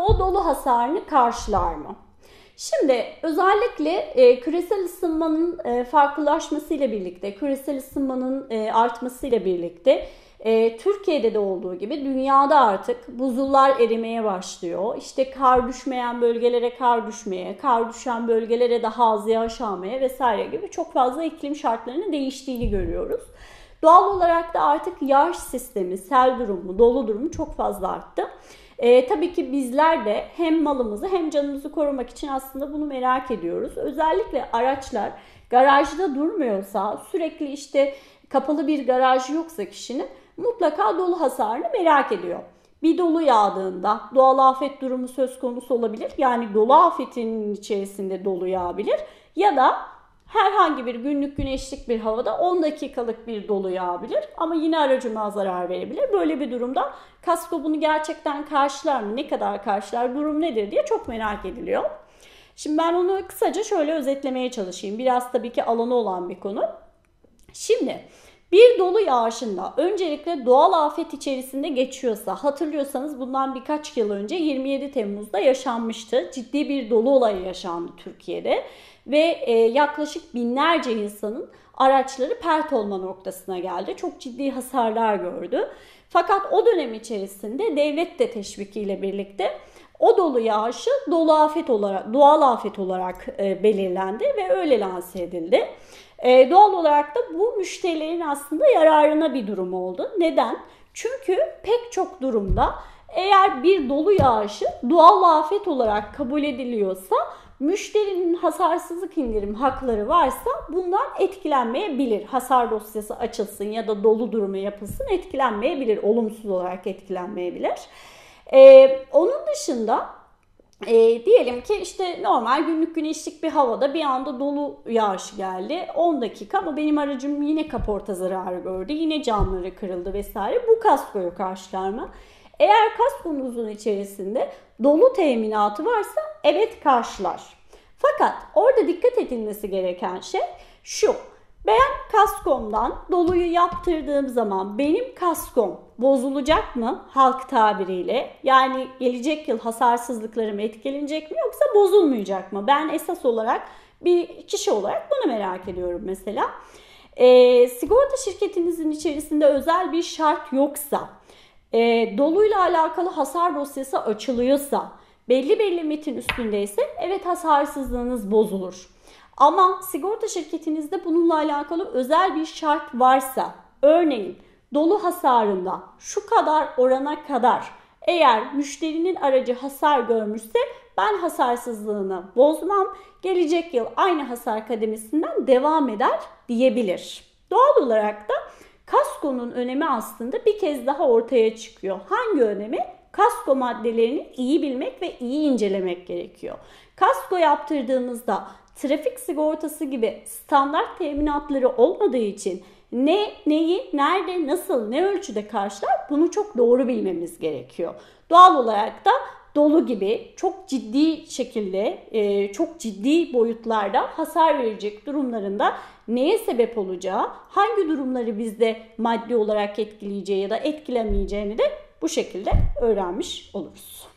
kasko dolu hasarını karşılar mı? Şimdi özellikle e, küresel ısınmanın e, farklılaşmasıyla birlikte, küresel ısınmanın e, artmasıyla birlikte e, Türkiye'de de olduğu gibi dünyada artık buzullar erimeye başlıyor. İşte kar düşmeyen bölgelere kar düşmeye, kar düşen bölgelere daha az yağış almaya vesaire gibi çok fazla iklim şartlarının değiştiğini görüyoruz. Doğal olarak da artık yağış sistemi, sel durumu, dolu durumu çok fazla arttı. E, tabii ki bizler de hem malımızı hem canımızı korumak için aslında bunu merak ediyoruz. Özellikle araçlar garajda durmuyorsa, sürekli işte kapalı bir garaj yoksa kişinin mutlaka dolu hasarını merak ediyor. Bir dolu yağdığında doğal afet durumu söz konusu olabilir. Yani dolu afetinin içerisinde dolu yağabilir. Ya da herhangi bir günlük güneşlik bir havada 10 dakikalık bir dolu yağabilir ama yine aracıma zarar verebilir. Böyle bir durumda kasko bunu gerçekten karşılar mı? Ne kadar karşılar? Durum nedir diye çok merak ediliyor. Şimdi ben onu kısaca şöyle özetlemeye çalışayım. Biraz tabii ki alanı olan bir konu. Şimdi bir dolu yağışında öncelikle doğal afet içerisinde geçiyorsa hatırlıyorsanız bundan birkaç yıl önce 27 Temmuz'da yaşanmıştı. Ciddi bir dolu olayı yaşandı Türkiye'de ve e, yaklaşık binlerce insanın araçları pert olma noktasına geldi. Çok ciddi hasarlar gördü. Fakat o dönem içerisinde devlet de teşvikiyle birlikte o dolu yağışı dolu afet olarak, doğal afet olarak e, belirlendi ve öyle lanse edildi. E, doğal olarak da bu müşterilerin aslında yararına bir durum oldu. Neden? Çünkü pek çok durumda eğer bir dolu yağışı doğal afet olarak kabul ediliyorsa müşterinin hasarsızlık indirim hakları varsa bundan etkilenmeyebilir. Hasar dosyası açılsın ya da dolu durumu yapılsın etkilenmeyebilir. Olumsuz olarak etkilenmeyebilir. Ee, onun dışında e, diyelim ki işte normal günlük güneşlik bir havada bir anda dolu yağış geldi. 10 dakika ama benim aracım yine kaporta zararı gördü. Yine camları kırıldı vesaire. Bu kaskoyu karşılar mı? Eğer kaskonuzun içerisinde dolu teminatı varsa evet karşılar. Fakat orada dikkat edilmesi gereken şey şu. Ben kaskomdan doluyu yaptırdığım zaman benim kaskom bozulacak mı halk tabiriyle? Yani gelecek yıl hasarsızlıklarım etkilenecek mi yoksa bozulmayacak mı? Ben esas olarak bir kişi olarak bunu merak ediyorum mesela. E, sigorta şirketinizin içerisinde özel bir şart yoksa, e, doluyla alakalı hasar dosyası açılıyorsa, belli bir limitin üstündeyse evet hasarsızlığınız bozulur. Ama sigorta şirketinizde bununla alakalı özel bir şart varsa, örneğin dolu hasarında şu kadar orana kadar eğer müşterinin aracı hasar görmüşse ben hasarsızlığını bozmam, gelecek yıl aynı hasar kademesinden devam eder diyebilir. Doğal olarak da kaskonun önemi aslında bir kez daha ortaya çıkıyor. Hangi önemi? Kasko maddelerini iyi bilmek ve iyi incelemek gerekiyor. Kasko yaptırdığımızda trafik sigortası gibi standart teminatları olmadığı için ne, neyi, nerede, nasıl, ne ölçüde karşılar bunu çok doğru bilmemiz gerekiyor. Doğal olarak da dolu gibi çok ciddi şekilde, e, çok ciddi boyutlarda hasar verecek durumlarında neye sebep olacağı, hangi durumları bizde maddi olarak etkileyeceği ya da etkilemeyeceğini de bu şekilde öğrenmiş oluruz.